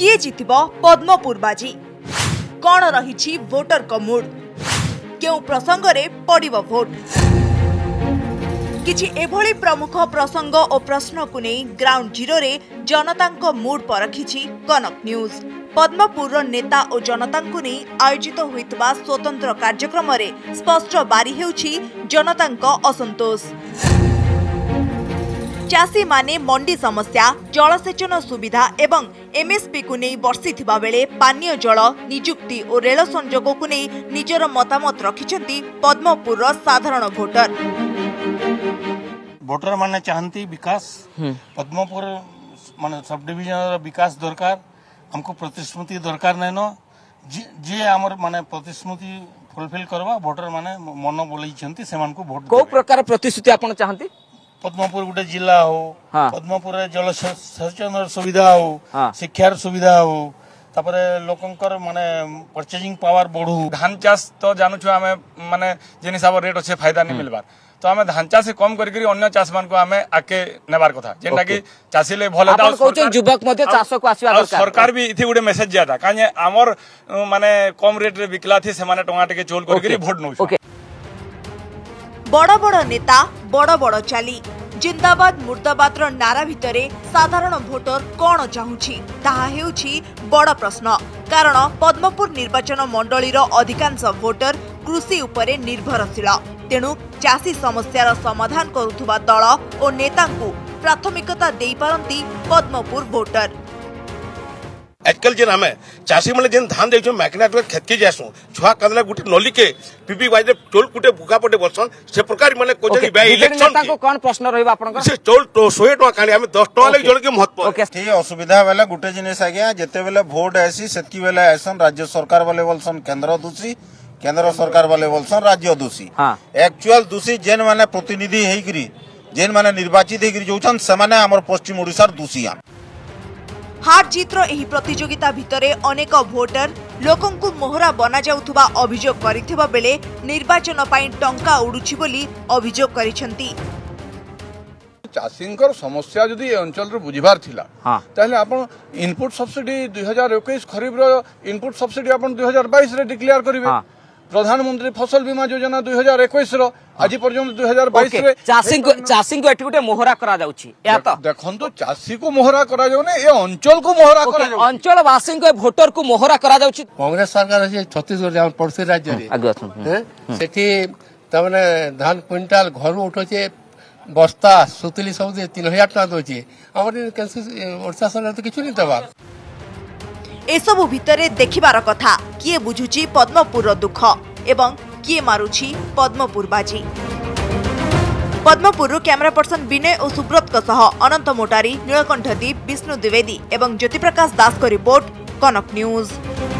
କିଏ ଜିତିବ ପଦ୍ମପୁର ବାଜି କ'ଣ ରହିଛି ଭୋଟରଙ୍କ ମୁଡ୍ କେଉଁ ପ୍ରସଙ୍ଗରେ ପଡ଼ିବ ଭୋଟ କିଛି ଏଭଳି ପ୍ରମୁଖ ପ୍ରସଙ୍ଗ ଓ ପ୍ରଶ୍ନକୁ ନେଇ ଗ୍ରାଉଣ୍ଡ ଜିରୋରେ ଜନତାଙ୍କ ମୁଡ୍ ପରଖିଛି କନକ ନ୍ୟୁଜ୍ ପଦ୍ମପୁରର ନେତା ଓ ଜନତାଙ୍କୁ ନେଇ ଆୟୋଜିତ ହୋଇଥିବା ସ୍ୱତନ୍ତ୍ର କାର୍ଯ୍ୟକ୍ରମରେ ସ୍ପଷ୍ଟ ବାରି ହେଉଛି ଜନତାଙ୍କ ଅସନ୍ତୋଷ चाषी मैंने मंडी समस्या जलसेचन सुविधा एवं एमएसपी को नहीं बर्षि बेले पानी जल निजुक्ति और रेल संजोग को नहीं निजर मतामत रखिंट पद्मपुर साधारण भोटर भोटर मैंने चाहती विकास पद्मपुर मान सब डिजन विकास दरकार आमको प्रतिश्रुति दरकार नाइन जी आम मान प्रतिश्रुति फुलफिल करवा भोटर मैंने मन बोल को भोट प्रकार प्रतिश्रुति चाहती पद्मपुर गोटे जिला हो पद्मपुर जलसेचन सुविधा हो शिक्षार सुविधा हो ତାପରେ ଲୋକଙ୍କର ମାନେ ପରଚେଜିଂ ପାୱାର ବଢୁ ଧାନ ଚାଷ ତ ଜାଣୁଛୁ ଆମେ ମାନେ ଯେନ୍ ହିସାବ ରେଟ୍ ଅଛେ ଫାଇଦା ନି ମିଲବାର ତ ଆମେ ଧାନ ଚାଷ କମ କରିକି ଅନ୍ୟ ଚାଷ ମାନଙ୍କୁ ଆମେ ଆଗକେ ନେବାର କଥା ଯେନ୍ଟା କି ଚାଷୀ ଲାଗି ଭଲ ଯୁବକ ମଧ୍ୟ ଚାଷକୁ ଆସିବା ସରକାର ବି ଏଥି ଗୋଟେ ମେସେଜ ଦିଆତା କାହିଁ ଆମର ମାନେ କମ ରେଟ୍ରେ ବିକିଲା ଥି ସେମାନେ ଟଙ୍କା ଟିକେ ଚୋଲ କରିକି ଭୋଟ ନଉଛନ୍ତି ବଡ଼ ବଡ଼ ନେତା ବଡ଼ ବଡ଼ ଚାଲି ଜିନ୍ଦାବାଦ ମୁର୍ଦ୍ଦାବାଦର ନାରା ଭିତରେ ସାଧାରଣ ଭୋଟର କ'ଣ ଚାହୁଁଛି ତାହା ହେଉଛି ବଡ଼ ପ୍ରଶ୍ନ କାରଣ ପଦ୍ମପୁର ନିର୍ବାଚନ ମଣ୍ଡଳୀର ଅଧିକାଂଶ ଭୋଟର କୃଷି ଉପରେ ନିର୍ଭରଶୀଳ ତେଣୁ ଚାଷୀ ସମସ୍ୟାର ସମାଧାନ କରୁଥିବା ଦଳ ଓ ନେତାଙ୍କୁ ପ୍ରାଥମିକତା ଦେଇପାରନ୍ତି ପଦ୍ମପୁର ଭୋଟର आजकल जेन आम चाषी मैंने जेन धान दे खेत के जासूँ छुआ गुटे नली के पीपी वाइज टोल गुटे भुका पटे बसन से प्रकार मैंने को बे इलेक्शन कौन प्रश्न रहबा आपन से टोल 100 टका काणी हम 10 टका ले जोड़ के महत्व ओके ये असुविधा वाला गुटे गोटे जिन गया जते बेले वोट आसी सेतकी बेले आसन राज्य सरकार वाले बोलसन केंद्र दोषी केंद्र सरकार वाले बोलसन राज्य हां एक्चुअल दोषी जेन माने प्रतिनिधि हेकरी जेन माने निर्वाचित हेकरी जोछन से माने हमर पश्चिम ओडिसा दोषी आम ହାର୍ ଜିତ୍ର ଏହି ପ୍ରତିଯୋଗିତା ଭିତରେ ଅନେକ ଭୋଟର ଲୋକଙ୍କୁ ମୋହରା ବନାଯାଉଥିବା ଅଭିଯୋଗ କରିଥିବା ବେଳେ ନିର୍ବାଚନ ପାଇଁ ଟଙ୍କା ଉଡ଼ୁଛି ବୋଲି ଅଭିଯୋଗ କରିଛନ୍ତି ଚାଷୀଙ୍କର ସମସ୍ୟା ଯଦି ଏ ଅଞ୍ଚଳରେ ବୁଝିବାର ଥିଲା ତାହେଲେ ଆପଣ ଇନପୁଟ ସବସିଡି ଦୁଇ ହଜାର ଏକୋଇଶ ଖରିଫର ଇନପୁଟ ସବସିଡି ଆପଣ ଦୁଇ ହଜାର ବାଇଶରେ ଡିକ୍ଲେୟାର କରିବେ প্রধানমন্ত্রী ফসল বীমা যোজনা দুই হাজার একুশর হ্যাঁ। আজি পর্যন্ত দুই হাজার বাইশ চাষী চাষী এটি গোটে মোহরা করা যাচ্ছে দেখন্তু কু মোহরা করা যাওনি এ অঞ্চল কু মোহরা করা যাও অঞ্চল যাচ্ছে ভোটর কু মোহরা করা যাচ্ছে কংগ্রেস সরকার আছে ছত্তিশগড় আমার পড়োশী রাজ্য সেটি তাহলে ধান কুইন্টাল ঘর উঠছে বস্তা সুতিলি সব দিয়ে তিন হাজার টাকা দেছে আমাদের ওড়িশা সরকার তো কিছু নি দেবার এসব ভিতরে দেখিবার কথা କିଏ ବୁଝୁଛି ପଦ୍ମପୁରର ଦୁଃଖ ଏବଂ କିଏ ମାରୁଛି ପଦ୍ମପୁର ବାଜି ପଦ୍ମପୁରରୁ କ୍ୟାମେରା ପର୍ସନ ବିନୟ ଓ ସୁବ୍ରତଙ୍କ ସହ ଅନନ୍ତ ମୋଟାରୀ ନୀଳକଣ୍ଠ ଦୀପ ବିଷ୍ଣୁ ଦ୍ୱିବେଦୀ ଏବଂ ଜ୍ୟୋତିପ୍ରକାଶ ଦାସଙ୍କ ରିପୋର୍ଟ କନକ ନ୍ୟୁଜ୍